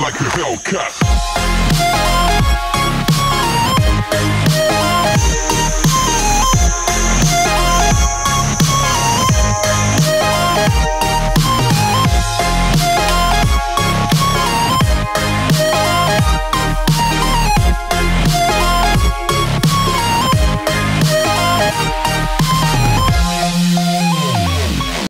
like a Hellcat.